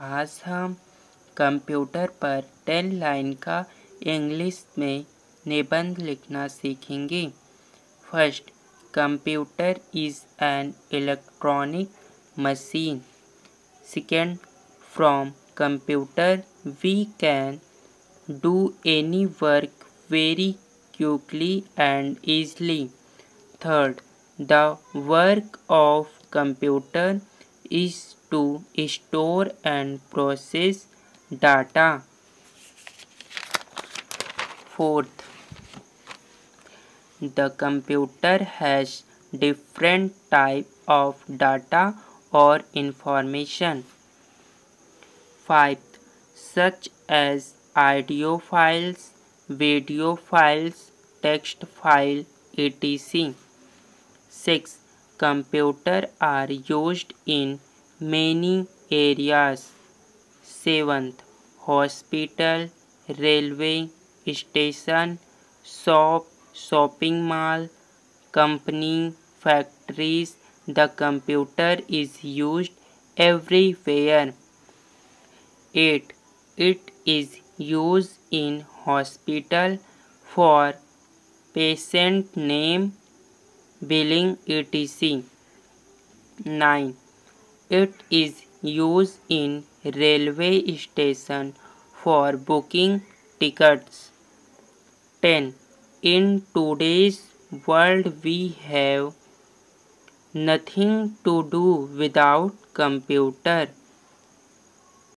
आज हम कंप्यूटर पर टेन लाइन का इंग्लिश में निबंध लिखना सीखेंगे। First, computer is an electronic machine. Second, from computer we can do any work very quickly and easily third, the work of computer is to store and process data. Fourth, the computer has different type of data or information. Fifth, such as audio files, video files, text file, etc. Sixth, Computer are used in many areas. Seventh, hospital, railway station, shop, shopping mall, company, factories. The computer is used everywhere. 8. It is used in hospital for patient name billing etc. 9. It is used in railway station for booking tickets. 10. In today's world we have nothing to do without computer.